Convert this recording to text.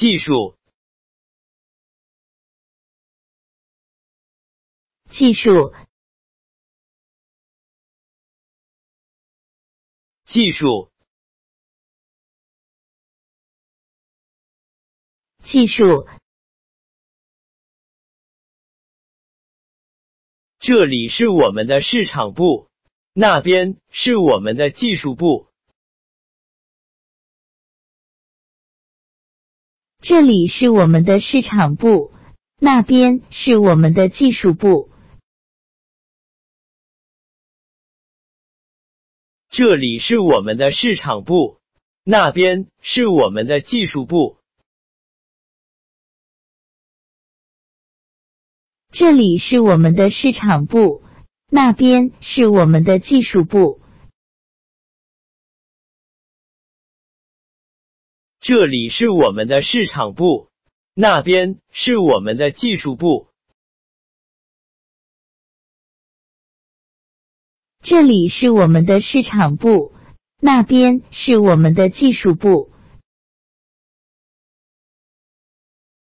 技术，技术，技术，技术。这里是我们的市场部，那边是我们的技术部。这里是我们的市场部，那边是我们的技术部。这里是我们的市场部，那边是我们的技术部。这里是我们的市场部，那边是我们的技术部。这里是我们的市场部，那边是我们的技术部。这里是我们的市场部，那边是我们的技术部。